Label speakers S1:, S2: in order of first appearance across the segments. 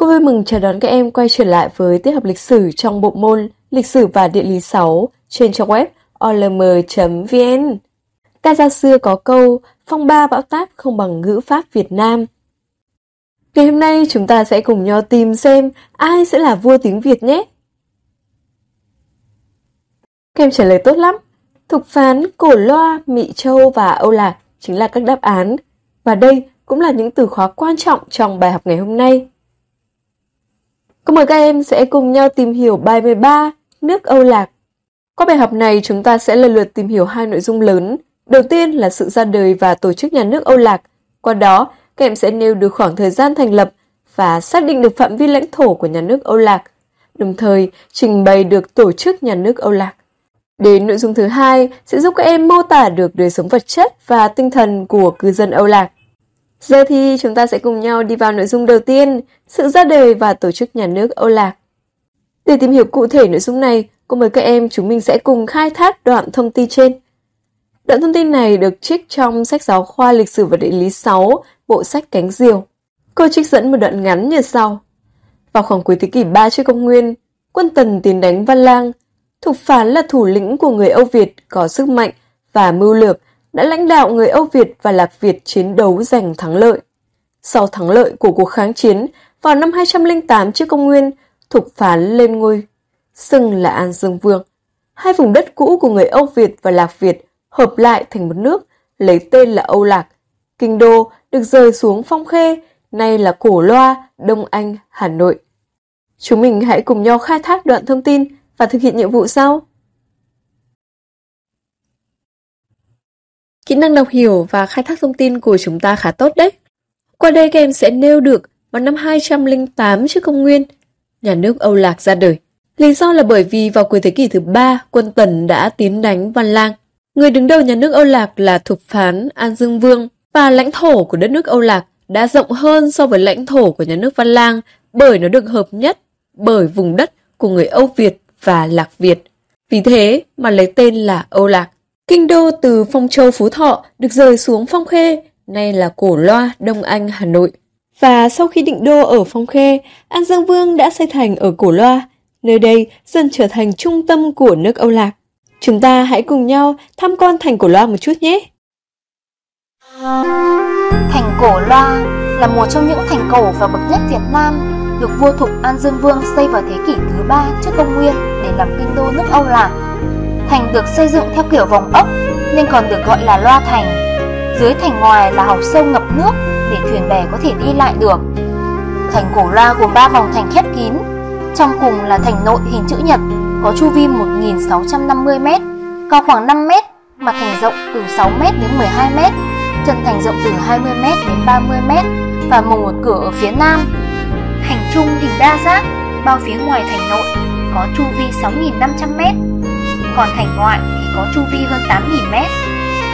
S1: Cô vui mừng chào đón các em quay trở lại với tiết học lịch sử trong bộ môn Lịch sử và Địa lý 6 trên trang web olm.vn. Ca gia xưa có câu phong ba bão táp không bằng ngữ pháp Việt Nam. Ngày hôm nay chúng ta sẽ cùng nhau tìm xem ai sẽ là vua tiếng Việt nhé. Các em trả lời tốt lắm. Thục phán, cổ loa, mị châu và âu lạc chính là các đáp án. Và đây cũng là những từ khóa quan trọng trong bài học ngày hôm nay. Mời các em sẽ cùng nhau tìm hiểu bài 13, nước Âu Lạc. Qua bài học này chúng ta sẽ lần lượt tìm hiểu hai nội dung lớn. Đầu tiên là sự ra đời và tổ chức nhà nước Âu Lạc. Qua đó, các em sẽ nêu được khoảng thời gian thành lập và xác định được phạm vi lãnh thổ của nhà nước Âu Lạc, đồng thời trình bày được tổ chức nhà nước Âu Lạc. Đến nội dung thứ hai sẽ giúp các em mô tả được đời sống vật chất và tinh thần của cư dân Âu Lạc. Giờ thì chúng ta sẽ cùng nhau đi vào nội dung đầu tiên, sự ra đời và tổ chức nhà nước Âu Lạc. Để tìm hiểu cụ thể nội dung này, cô mời các em chúng mình sẽ cùng khai thác đoạn thông tin trên. Đoạn thông tin này được trích trong sách giáo khoa lịch sử và địa lý 6, bộ sách Cánh Diều. Cô trích dẫn một đoạn ngắn như sau. Vào khoảng cuối thế kỷ 3 trước công nguyên, quân Tần tiến đánh Văn Lang. Thục Phán là thủ lĩnh của người Âu Việt có sức mạnh và mưu lược đã lãnh đạo người Âu Việt và Lạc Việt chiến đấu giành thắng lợi. Sau thắng lợi của cuộc kháng chiến, vào năm 208 trước công nguyên, Thục Phán lên ngôi, xưng là An Dương Vương. Hai vùng đất cũ của người Âu Việt và Lạc Việt hợp lại thành một nước, lấy tên là Âu Lạc. Kinh đô được rời xuống Phong Khê, nay là Cổ Loa, Đông Anh, Hà Nội. Chúng mình hãy cùng nhau khai thác đoạn thông tin và thực hiện nhiệm vụ sau. Kỹ năng đọc hiểu và khai thác thông tin của chúng ta khá tốt đấy. Qua đây các em sẽ nêu được vào năm 208 trước công nguyên, nhà nước Âu Lạc ra đời. Lý do là bởi vì vào cuối thế kỷ thứ ba, quân Tần đã tiến đánh Văn Lang. Người đứng đầu nhà nước Âu Lạc là Thục Phán An Dương Vương và lãnh thổ của đất nước Âu Lạc đã rộng hơn so với lãnh thổ của nhà nước Văn Lang bởi nó được hợp nhất bởi vùng đất của người Âu Việt và Lạc Việt. Vì thế mà lấy tên là Âu Lạc. Kinh đô từ Phong Châu Phú Thọ được rời xuống Phong Khê, nay là Cổ Loa, Đông Anh, Hà Nội. Và sau khi định đô ở Phong Khê, An Dương Vương đã xây thành ở Cổ Loa. Nơi đây dần trở thành trung tâm của nước Âu Lạc. Chúng ta hãy cùng nhau tham quan thành Cổ Loa một chút nhé.
S2: Thành Cổ Loa là một trong những thành cổ và bậc nhất Việt Nam, được vua Thục An Dương Vương xây vào thế kỷ thứ ba trước công nguyên để làm kinh đô nước Âu Lạc. Thành được xây dựng theo kiểu vòng ốc nên còn được gọi là loa thành. Dưới thành ngoài là hộc sâu ngập nước để thuyền bè có thể đi lại được. Thành cổ loa gồm 3 vòng thành khép kín, trong cùng là thành nội hình chữ nhật có chu vi 1.650m, cao khoảng 5m, mặt thành rộng từ 6m đến 12m, chân thành rộng từ 20m đến 30m và mùng một cửa ở phía nam. Thành trung hình đa giác, bao phía ngoài thành nội có chu vi 6.500m, còn thành ngoại thì có chu vi hơn 8.000 mét.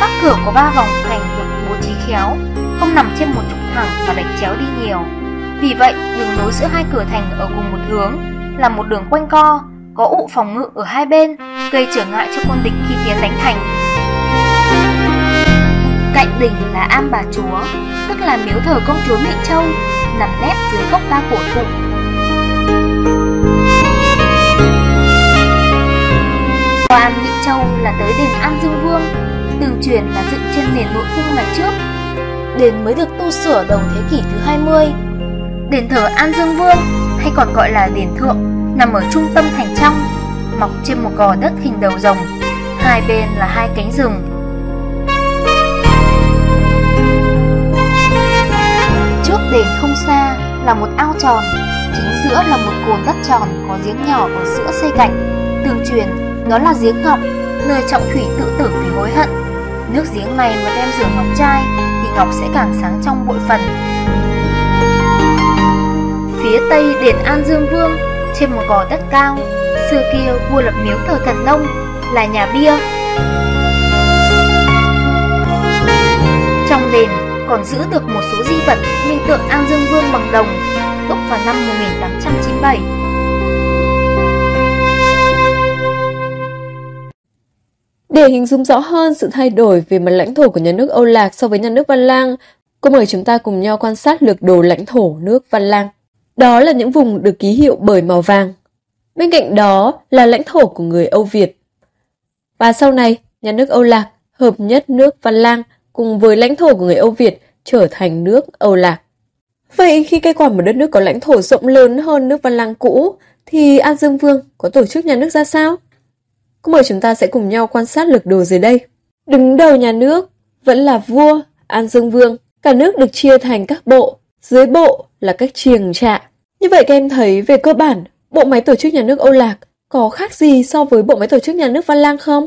S2: Các cửa có ba vòng thành được bố trí khéo, không nằm trên một trục thẳng và lệch chéo đi nhiều. Vì vậy, đường nối giữa hai cửa thành ở cùng một hướng là một đường quanh co, có ụ phòng ngự ở hai bên, gây trở ngại cho quân địch khi tiến đánh thành. Cạnh đỉnh là Am Bà Chúa, tức là miếu thờ công chúa Mỹ Châu, nằm nép dưới gốc đa cổ thụ Qua Mỹ Châu là tới đền An Dương Vương, tương truyền là dựng trên nền nội cung ngày trước. Đền mới được tu sửa đầu thế kỷ thứ 20. Đền thờ An Dương Vương, hay còn gọi là đền thượng, nằm ở trung tâm thành trong, mọc trên một gò đất hình đầu rồng. Hai bên là hai cánh rừng. Trước đền không xa là một ao tròn, chính giữa là một cồn đất tròn có giếng nhỏ ở giữa xây cạnh. Tương truyền nó là giếng ngọc, nơi trọng thủy tự tử vì hối hận. Nước giếng này mà đem rửa ngọc trai thì ngọc sẽ càng sáng trong bội phần. Phía tây đền An Dương Vương, trên một gò đất cao, xưa kia vua lập miếu thờ thần nông là nhà bia. Trong đền còn giữ được một số di vật minh tượng An Dương Vương bằng đồng, đúc vào năm 1897.
S1: Để hình dung rõ hơn sự thay đổi về mặt lãnh thổ của nhà nước Âu Lạc so với nhà nước Văn Lang, cô mời chúng ta cùng nhau quan sát lược đồ lãnh thổ nước Văn Lang. Đó là những vùng được ký hiệu bởi màu vàng. Bên cạnh đó là lãnh thổ của người Âu Việt. Và sau này, nhà nước Âu Lạc hợp nhất nước Văn Lang cùng với lãnh thổ của người Âu Việt trở thành nước Âu Lạc. Vậy khi cây quả một đất nước có lãnh thổ rộng lớn hơn nước Văn Lang cũ, thì An Dương Vương có tổ chức nhà nước ra sao? Cũng mời chúng ta sẽ cùng nhau quan sát lực đồ dưới đây. Đứng đầu nhà nước vẫn là vua An Dương Vương. Cả nước được chia thành các bộ, dưới bộ là các triềng trạ. Như vậy các em thấy về cơ bản, bộ máy tổ chức nhà nước Âu Lạc có khác gì so với bộ máy tổ chức nhà nước Văn Lang không?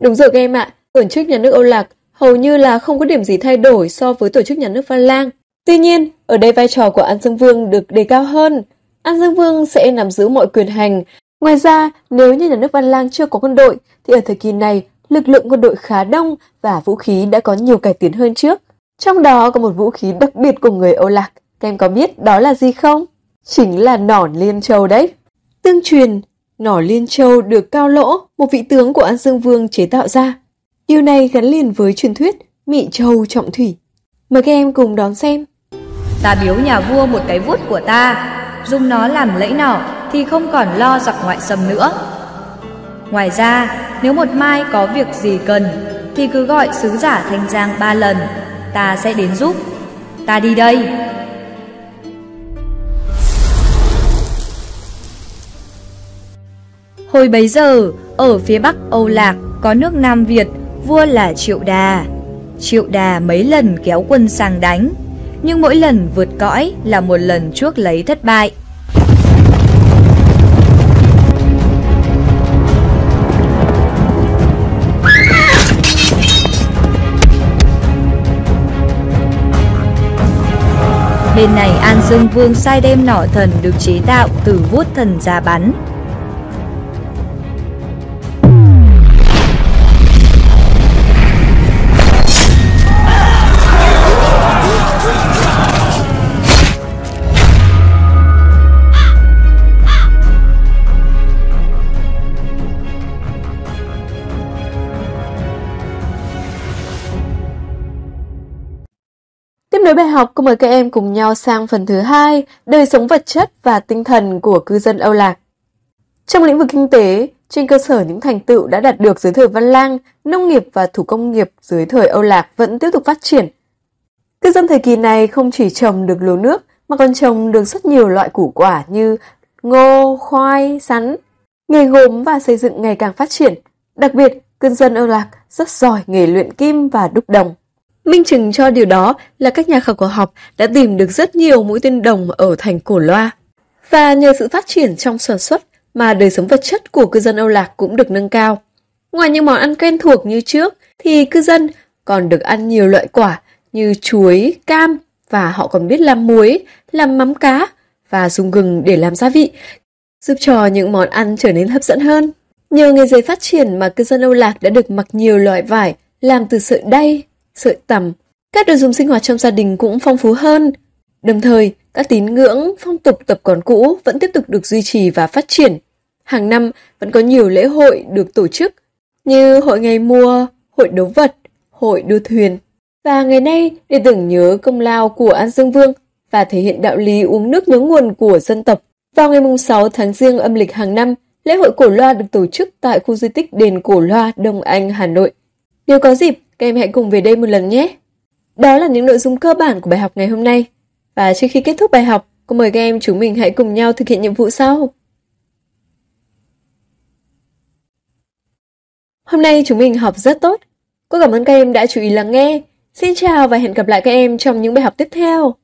S1: Đúng rồi các em ạ, tổ chức nhà nước Âu Lạc hầu như là không có điểm gì thay đổi so với tổ chức nhà nước Văn Lang. Tuy nhiên, ở đây vai trò của An Dương Vương được đề cao hơn. An Dương Vương sẽ nắm giữ mọi quyền hành. Ngoài ra, nếu như nhà nước Văn Lang chưa có quân đội, thì ở thời kỳ này, lực lượng quân đội khá đông và vũ khí đã có nhiều cải tiến hơn trước. Trong đó có một vũ khí đặc biệt của người Âu Lạc. Các em có biết đó là gì không? Chính là nỏ liên châu đấy. Tương truyền, nỏ liên châu được Cao Lỗ, một vị tướng của An Dương Vương chế tạo ra. Điều này gắn liền với truyền thuyết Mị Châu trọng thủy. Mời các em cùng đón xem.
S3: Ta biếu nhà vua một cái vuốt của ta, dùng nó làm lẫy nỏ thì không còn lo giặc ngoại xâm nữa. Ngoài ra, nếu một mai có việc gì cần thì cứ gọi sứ giả Thanh Giang ba lần, ta sẽ đến giúp. Ta đi đây. Hồi bấy giờ, ở phía bắc Âu Lạc có nước Nam Việt, vua là Triệu Đà. Triệu Đà mấy lần kéo quân sang đánh, nhưng mỗi lần vượt cõi là một lần chuốc lấy thất bại. Bên này An Dương Vương sai đem nỏ thần được chế tạo từ vuốt thần ra bắn.
S1: Cuối bài học, cô mời các em cùng nhau sang phần thứ hai, đời sống vật chất và tinh thần của cư dân Âu Lạc. Trong lĩnh vực kinh tế, trên cơ sở những thành tựu đã đạt được dưới thời Văn Lang, nông nghiệp và thủ công nghiệp dưới thời Âu Lạc vẫn tiếp tục phát triển. Cư dân thời kỳ này không chỉ trồng được lúa nước mà còn trồng được rất nhiều loại củ quả như ngô, khoai, sắn. Nghề gốm và xây dựng ngày càng phát triển. Đặc biệt, cư dân Âu Lạc rất giỏi nghề luyện kim và đúc đồng. Minh chứng cho điều đó là các nhà khảo cổ học đã tìm được rất nhiều mũi tên đồng ở thành Cổ Loa. Và nhờ sự phát triển trong sản xuất mà đời sống vật chất của cư dân Âu Lạc cũng được nâng cao. Ngoài những món ăn quen thuộc như trước, thì cư dân còn được ăn nhiều loại quả như chuối, cam và họ còn biết làm muối, làm mắm cá và dùng gừng để làm gia vị, giúp cho những món ăn trở nên hấp dẫn hơn. Nhờ nghề giấy phát triển mà cư dân Âu Lạc đã được mặc nhiều loại vải làm từ sợi đay, sợi tằm. Các đồ dùng sinh hoạt trong gia đình cũng phong phú hơn. Đồng thời, các tín ngưỡng, phong tục tập quán cũ vẫn tiếp tục được duy trì và phát triển. Hàng năm vẫn có nhiều lễ hội được tổ chức như hội ngày mùa, hội đấu vật, hội đua thuyền. Và ngày nay, để tưởng nhớ công lao của An Dương Vương và thể hiện đạo lý uống nước nhớ nguồn của dân tộc, vào ngày 6 tháng riêng âm lịch hàng năm, lễ hội Cổ Loa được tổ chức tại khu di tích đền Cổ Loa, Đông Anh, Hà Nội. Nếu có dịp, các em hãy cùng về đây một lần nhé. Đó là những nội dung cơ bản của bài học ngày hôm nay. Và trước khi kết thúc bài học, cô mời các em chúng mình hãy cùng nhau thực hiện nhiệm vụ sau. Hôm nay chúng mình học rất tốt. Cô cảm ơn các em đã chú ý lắng nghe. Xin chào và hẹn gặp lại các em trong những bài học tiếp theo.